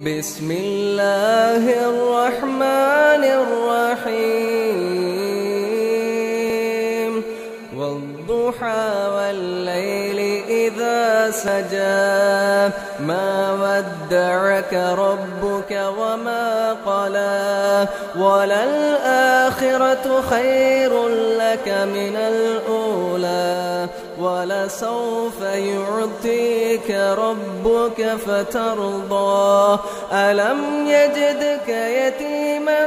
بسم الله الرحمن الرحيم. والضحى والليل إذا سجى. ما ودعك ربك وما قلى وللآخرة خير لك من الأولى ولسوف يعطيك ربك فترضى ألم يجدك يتيما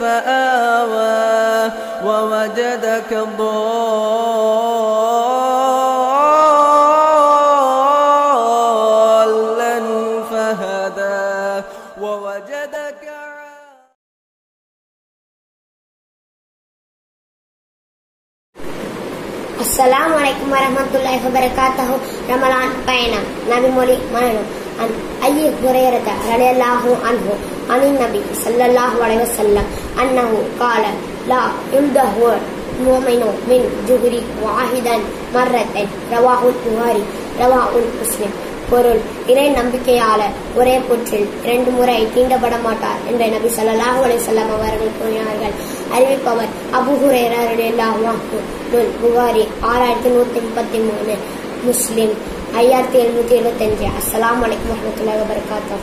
فآوى ووجدك ضالا فهدى ووجدك عائلا அஸ்ஸலாமு அலைக்கும் வரஹ்மத்துல்லாஹி வபரகாத்துஹு ரமலான் பயணம் நபிமொழி மரணம் அன் ஐயி ஹுரைரத ரலியல்லாஹு அன்ஹு அனின் நபி ஸல்லல்லாஹு அலைஹி வஸல்லம் அன்னஹு قال لا يمدح المؤمن من جهر واحدا مرة رواه البخاري رواه مسلم பொருள். இணை நம்பிக்கையாளர் ஒரே புற்றில் இரண்டு முறை தீண்டப்பட மாட்டார் என்ற நபி சல்லாஹூ அலி சொல்லாம் அவர்கள் கூறினார்கள். அறிவிப்பவர் அபுஹுரேரருடைய நூல் புகாரி ஆறாயிரத்தி நூத்தி முப்பத்தி மூணு. முஸ்லிம் ஐயாயிரத்தி எழுநூத்தி எழுபத்தி அஞ்சு. அஸ்லாம் வலைக்கம் வரமத்துல வரகாத்தூ